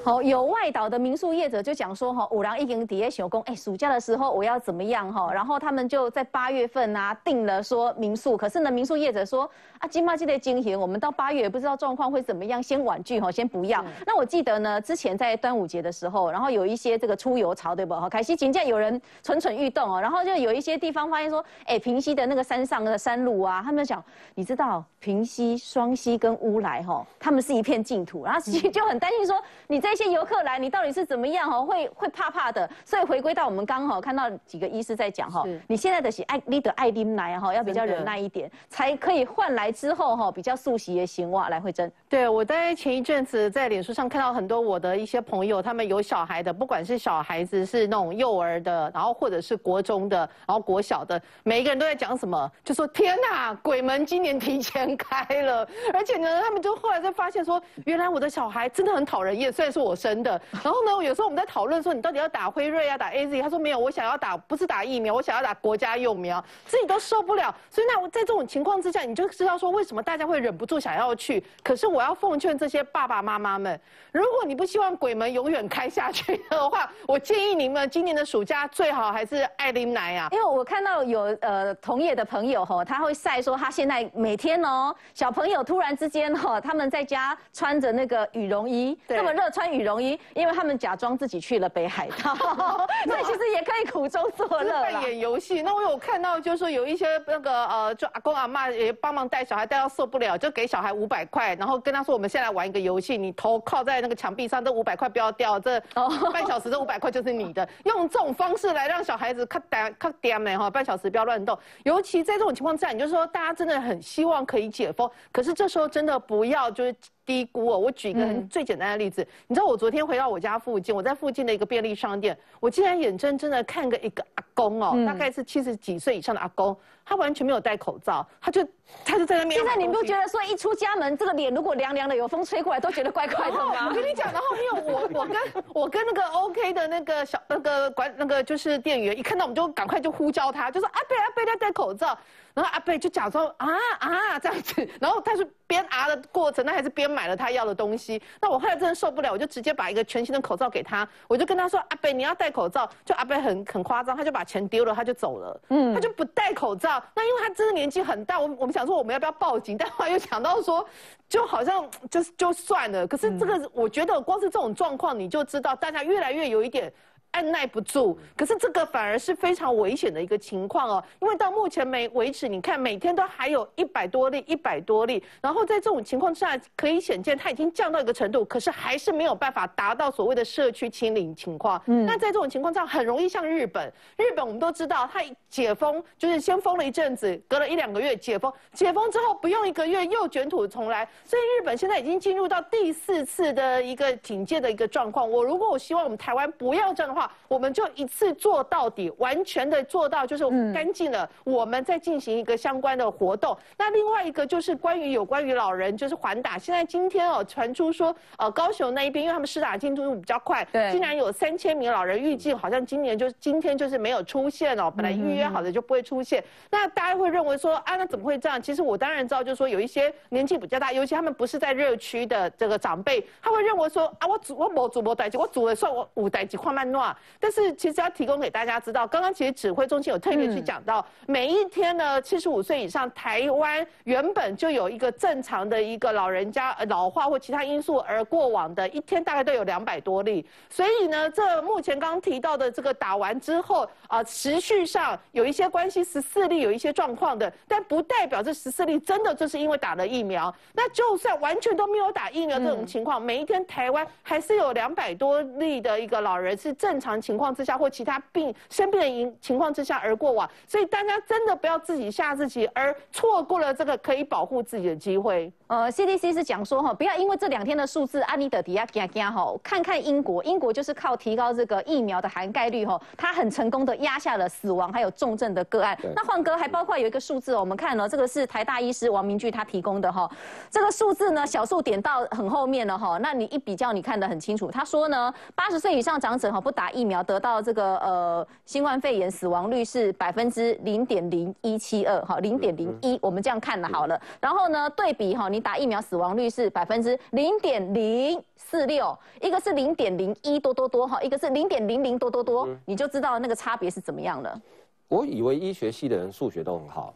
好，有外岛的民宿业者就讲说，哈，五郎一经底下小工，哎，暑假的时候我要怎么样，哈，然后他们就在八月份啊定了说民宿，可是呢，民宿业者说，啊，金马季的经营，我们到八月也不知道状况会怎么样，先婉拒，哈，先不要。那我记得呢，之前在端午节的时候，然后有一些这个出游潮，对不？哈，凯西请假有人蠢蠢欲动哦，然后就有一些地方发现说，哎，平溪的那个山上的山路啊，他们讲，你知道平溪、双溪跟乌来，哈，他们是一片净土，然后就很担心说，你在。一些游客来，你到底是怎么样哈？会会怕怕的，所以回归到我们刚好看到几个医师在讲哈，你现在的是爱你的爱丁来哈，要比较忍耐一点，才可以换来之后哈比较速习的行哇来会真。对，我在前一阵子在脸书上看到很多我的一些朋友，他们有小孩的，不管是小孩子是那种幼儿的，然后或者是国中的，然后国小的，每一个人都在讲什么，就说天哪，鬼门今年提前开了，而且呢，他们就后来才发现说，原来我的小孩真的很讨人厌，虽然说。我生的，然后呢，有时候我们在讨论说，你到底要打辉瑞啊，打 A Z？他说没有，我想要打，不是打疫苗，我想要打国家幼苗，自己都受不了。所以那我在这种情况之下，你就知道说，为什么大家会忍不住想要去。可是我要奉劝这些爸爸妈妈们，如果你不希望鬼门永远开下去的话，我建议你们今年的暑假最好还是爱琳奶啊。因为我看到有呃同业的朋友哈，他会晒说他现在每天哦，小朋友突然之间哈，他们在家穿着那个羽绒衣，这么热穿。羽绒衣，因为他们假装自己去了北海道，所以其实也可以苦中作乐扮演游戏。那我有看到，就是说有一些那个呃，就阿公阿妈也帮忙带小孩，带到受不了，就给小孩五百块，然后跟他说：“我们现在玩一个游戏，你头靠在那个墙壁上，这五百块不要掉，这 半小时这五百块就是你的。”用这种方式来让小孩子看点看点没哈，半小时不要乱动。尤其在这种情况之下，你就说大家真的很希望可以解封，可是这时候真的不要就是。低估哦！我举一个很最简单的例子，你知道我昨天回到我家附近，我在附近的一个便利商店，我竟然眼睁睁的看个一个阿公哦，大概是七十几岁以上的阿公，他完全没有戴口罩，他就他就在那边。现在你不觉得说一出家门，这个脸如果凉凉的，有风吹过来都觉得怪怪的吗？我跟你讲，然后因为我 我跟我跟那个 OK 的那个小那个管那个就是店员，一看到我们就赶快就呼叫他，就说阿贝阿贝他戴口罩。然后阿贝就假装啊啊这样子，然后他是边啊的过程，那还是边买了他要的东西。那我后来真的受不了，我就直接把一个全新的口罩给他，我就跟他说：“阿贝，你要戴口罩。”就阿贝很很夸张，他就把钱丢了，他就走了。嗯，他就不戴口罩。那因为他真的年纪很大，我我们想说我们要不要报警，但后来又想到说，就好像就就算了。可是这个我觉得光是这种状况，你就知道大家越来越有一点。按耐不住，可是这个反而是非常危险的一个情况哦，因为到目前没为止，你看每天都还有一百多例，一百多例，然后在这种情况之下，可以显见它已经降到一个程度，可是还是没有办法达到所谓的社区清零情况。嗯，那在这种情况下，很容易像日本，日本我们都知道，它解封就是先封了一阵子，隔了一两个月解封，解封之后不用一个月又卷土重来，所以日本现在已经进入到第四次的一个警戒的一个状况。我如果我希望我们台湾不要这样的话，我们就一次做到底，完全的做到就是干净了。我们再进行一个相关的活动。那另外一个就是关于有关于老人，就是缓打。现在今天哦传出说，呃高雄那一边，因为他们施打进度比较快，对，竟然有三千名老人预计好像今年就今天就是没有出现哦，本来预约好的就不会出现。那大家会认为说，啊那怎么会这样？其实我当然知道，就是说有一些年纪比较大，尤其他们不是在热区的这个长辈，他会认为说，啊我煮我某煮没代志，我煮了算我五代几快慢弄。话。但是其实要提供给大家知道，刚刚其实指挥中心有特别去讲到，每一天呢，七十五岁以上台湾原本就有一个正常的一个老人家老化或其他因素而过往的一天大概都有两百多例。所以呢，这目前刚刚提到的这个打完之后啊，持续上有一些关系十四例有一些状况的，但不代表这十四例真的就是因为打了疫苗。那就算完全都没有打疫苗这种情况，每一天台湾还是有两百多例的一个老人是正正常情况之下或其他病生病的情情况之下而过往，所以大家真的不要自己吓自己，而错过了这个可以保护自己的机会。呃，CDC 是讲说哈，不要因为这两天的数字安妮的底下惊惊哈，看看英国，英国就是靠提高这个疫苗的涵盖率哈，它很成功的压下了死亡还有重症的个案。那换哥还包括有一个数字，我们看了这个是台大医师王明炬他提供的哈，这个数字呢小数点到很后面了哈，那你一比较你看得很清楚。他说呢，八十岁以上长者哈不打疫苗得到这个呃新冠肺炎死亡率是百分之零点零一七二哈，零点零一，我们这样看了好了。然后呢对比哈。你打疫苗死亡率是百分之零点零四六，一个是零点零一多多多哈，一个是零点零零多多多，你就知道那个差别是怎么样了。我以为医学系的人数学都很好。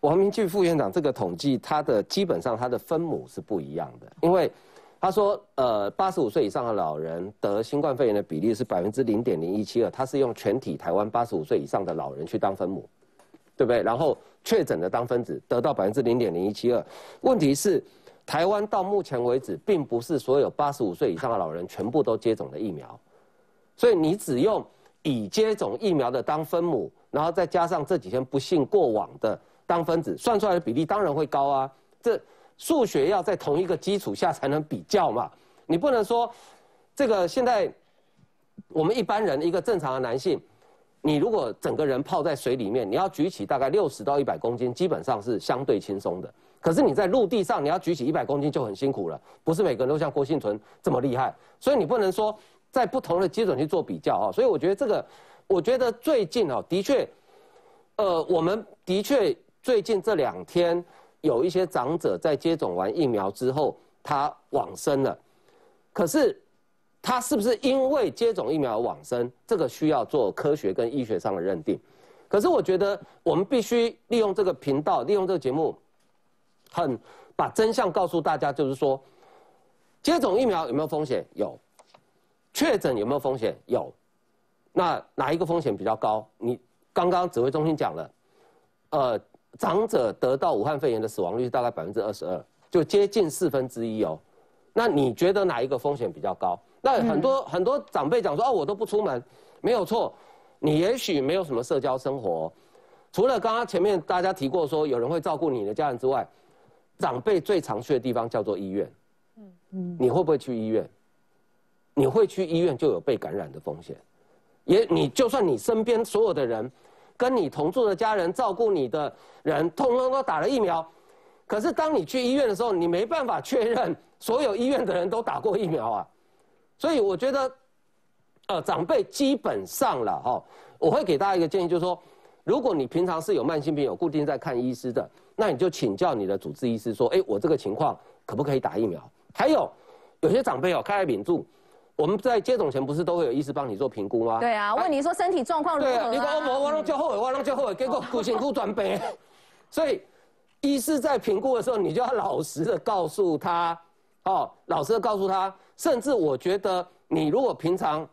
王明俊副院长这个统计，他的基本上他的分母是不一样的，因为他说，呃，八十五岁以上的老人得新冠肺炎的比例是百分之零点零一七二，他是用全体台湾八十五岁以上的老人去当分母。对不对？然后确诊的当分子得到百分之零点零一七二。问题是，台湾到目前为止，并不是所有八十五岁以上的老人全部都接种了疫苗，所以你只用已接种疫苗的当分母，然后再加上这几天不幸过往的当分子，算出来的比例当然会高啊。这数学要在同一个基础下才能比较嘛。你不能说这个现在我们一般人一个正常的男性。你如果整个人泡在水里面，你要举起大概六十到一百公斤，基本上是相对轻松的。可是你在陆地上，你要举起一百公斤就很辛苦了，不是每个人都像郭幸存这么厉害。所以你不能说在不同的基准去做比较啊。所以我觉得这个，我觉得最近哦，的确，呃，我们的确最近这两天有一些长者在接种完疫苗之后，他往生了。可是。他是不是因为接种疫苗而往生？这个需要做科学跟医学上的认定。可是我觉得我们必须利用这个频道，利用这个节目，很把真相告诉大家，就是说，接种疫苗有没有风险？有。确诊有没有风险？有。那哪一个风险比较高？你刚刚指挥中心讲了，呃，长者得到武汉肺炎的死亡率大概百分之二十二，就接近四分之一哦。那你觉得哪一个风险比较高？那很多很多长辈讲说哦，我都不出门，没有错，你也许没有什么社交生活，除了刚刚前面大家提过说有人会照顾你的家人之外，长辈最常去的地方叫做医院，嗯嗯，你会不会去医院？你会去医院就有被感染的风险，也你就算你身边所有的人，跟你同住的家人照顾你的人，通通都打了疫苗，可是当你去医院的时候，你没办法确认所有医院的人都打过疫苗啊。所以我觉得，呃，长辈基本上了哈，我会给大家一个建议，就是说，如果你平常是有慢性病、有固定在看医师的，那你就请教你的主治医师说，哎，我这个情况可不可以打疫苗？还有，有些长辈哦，开来屏住，我们在接种前不是都会有医师帮你做评估吗？对啊，问你说身体状况如何？对啊，你讲我我让就后悔，我让就后悔，结果苦辛苦转背。所以，医师在评估的时候，你就要老实的告诉他。哦，老实的告诉他，甚至我觉得，你如果平常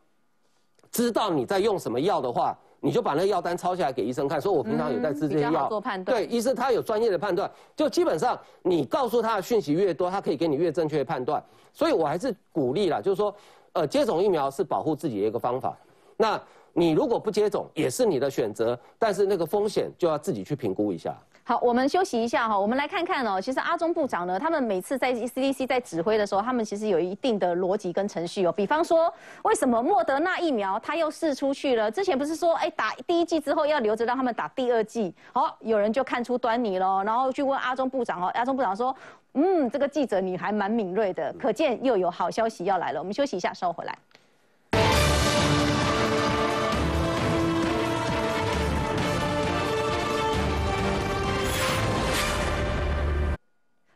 知道你在用什么药的话，你就把那个药单抄下来给医生看，说我平常有在吃这些药。做判断。对，医生他有专业的判断，就基本上你告诉他的讯息越多，他可以给你越正确的判断。所以我还是鼓励了，就是说，呃，接种疫苗是保护自己的一个方法。那你如果不接种，也是你的选择，但是那个风险就要自己去评估一下。好，我们休息一下哈，我们来看看哦。其实阿中部长呢，他们每次在 CDC 在指挥的时候，他们其实有一定的逻辑跟程序哦。比方说，为什么莫德纳疫苗他又试出去了？之前不是说，哎，打第一剂之后要留着让他们打第二剂？好，有人就看出端倪了，然后去问阿中部长哦。阿中部长说，嗯，这个记者你还蛮敏锐的，可见又有好消息要来了。我们休息一下，稍后回来。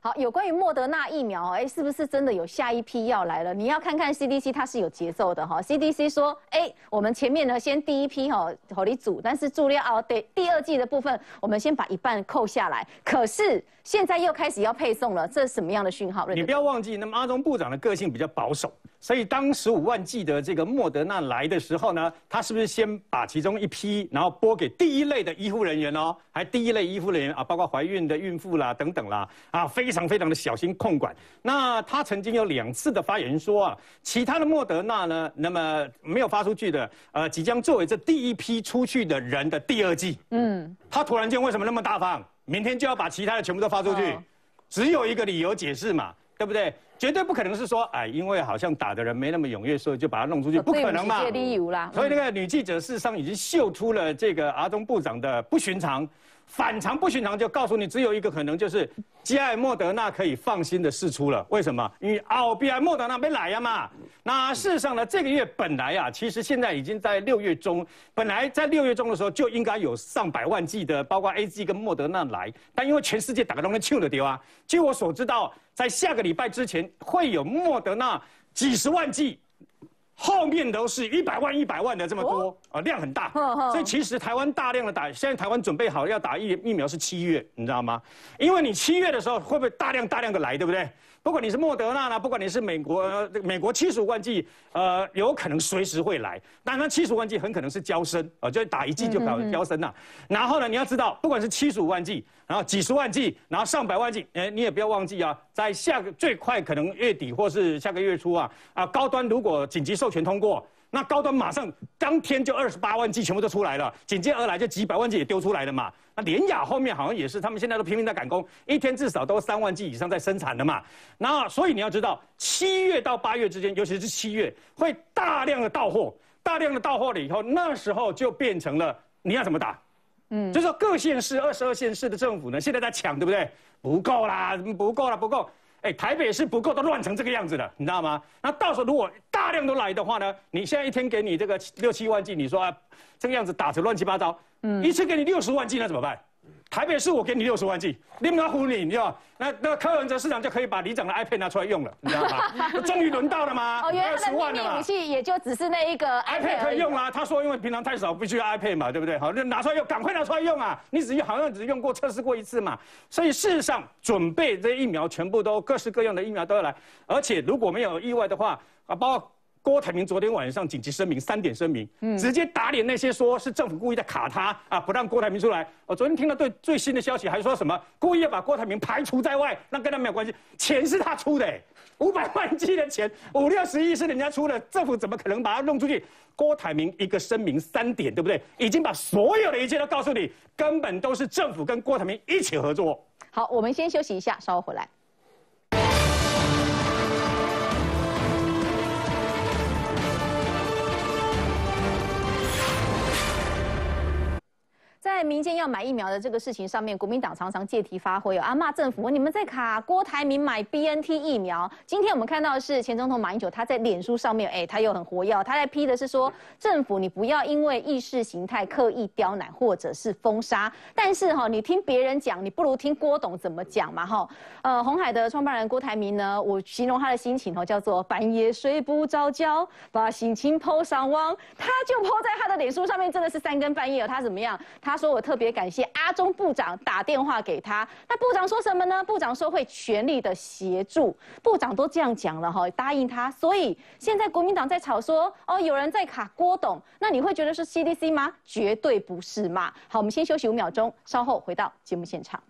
好，有关于莫德纳疫苗，哎，是不是真的有下一批要来了？你要看看 CDC，它是有节奏的哈。CDC 说，哎，我们前面呢先第一批哈，火力组，但是注料哦，对，第二季的部分，我们先把一半扣下来。可是现在又开始要配送了，这是什么样的讯号？你不要忘记，那么阿中部长的个性比较保守，所以当十五万剂的这个莫德纳来的时候呢，他是不是先把其中一批，然后拨给第一类的医护人员哦，还第一类医护人员啊，包括怀孕的孕妇啦等等啦，啊，非常非常的小心控管。那他曾经有两次的发言说啊，其他的莫德纳呢，那么没有发出去的，呃，即将作为这第一批出去的人的第二剂。嗯，他突然间为什么那么大方？明天就要把其他的全部都发出去，只有一个理由解释嘛，对不对？绝对不可能是说，哎，因为好像打的人没那么踊跃，所以就把他弄出去，不可能嘛。所以那个女记者事实上已经秀出了这个阿中部长的不寻常。反常不寻常，就告诉你只有一个可能，就是吉埃莫德纳可以放心的试出了。为什么？因为奥比埃莫德纳没来呀嘛。那事实上呢，这个月本来啊，其实现在已经在六月中，本来在六月中的时候就应该有上百万剂的，包括 A G 跟莫德纳来，但因为全世界打个东西抢了丢啊。据我所知道，在下个礼拜之前会有莫德纳几十万剂。后面都是一百万一百万的这么多啊，量很大，所以其实台湾大量的打，现在台湾准备好要打疫疫苗是七月，你知道吗？因为你七月的时候会不会大量大量的来，对不对？不管你是莫德纳呢，不管你是美国，美国七十五万剂，呃，有可能随时会来。但那七十五万剂很可能是交生，啊，就打一剂就搞交生了。然后呢，你要知道，不管是七十五万剂，然后几十万剂，然后上百万剂，哎，你也不要忘记啊，在下个最快可能月底或是下个月初啊，啊，高端如果紧急授权通过。那高端马上当天就二十八万剂全部都出来了，紧接而来就几百万剂也丢出来了嘛。那联雅后面好像也是，他们现在都拼命在赶工，一天至少都三万剂以上在生产的嘛。那所以你要知道，七月到八月之间，尤其是七月，会大量的到货，大量的到货了以后，那时候就变成了你要怎么打？嗯，就是说各县市二十二县市的政府呢，现在在抢，对不对？不够啦，不够啦，不够。哎，台北是不够，都乱成这个样子了，你知道吗？那到时候如果大量都来的话呢？你现在一天给你这个六七万剂，你说啊这个样子打成乱七八糟，嗯，一次给你六十万剂，那怎么办？台北市我给你六十万剂，你们要唬你，你知道那那柯文哲市长就可以把里长的 iPad 拿出来用了，你知道吗？终于轮到了吗？哦，原来他的秘密武器也就只是那一个 iPad 可以用啊。他说因为平常太少，必须要 iPad 嘛，对不对？好，那拿出来用，赶快拿出来用啊！你只好像只用过测试过一次嘛。所以事实上，准备这疫苗全部都各式各样的疫苗都要来，而且如果没有意外的话啊，包括。郭台铭昨天晚上紧急声明，三点声明，直接打脸那些说是政府故意在卡他啊，不让郭台铭出来。我昨天听到最最新的消息，还说什么故意要把郭台铭排除在外，那跟他没有关系，钱是他出的，五百万计的钱，五六十亿是人家出的，政府怎么可能把他弄出去？郭台铭一个声明三点，对不对？已经把所有的一切都告诉你，根本都是政府跟郭台铭一起合作。好，我们先休息一下，稍后回来。在民间要买疫苗的这个事情上面，国民党常常借题发挥，啊骂政府，你们在卡郭台铭买 B N T 疫苗。今天我们看到的是前总统马英九，他在脸书上面，哎，他又很活跃，他在批的是说，政府你不要因为意识形态刻意刁难或者是封杀，但是哈，你听别人讲，你不如听郭董怎么讲嘛哈。呃，红海的创办人郭台铭呢，我形容他的心情哦，叫做半夜睡不着觉，把心情抛上网，他就抛在他的脸书上面，真的是三更半夜，他怎么样？他说：“我特别感谢阿中部长打电话给他。那部长说什么呢？部长说会全力的协助。部长都这样讲了哈，答应他。所以现在国民党在吵说哦，有人在卡郭董，那你会觉得是 CDC 吗？绝对不是嘛。好，我们先休息五秒钟，稍后回到节目现场。”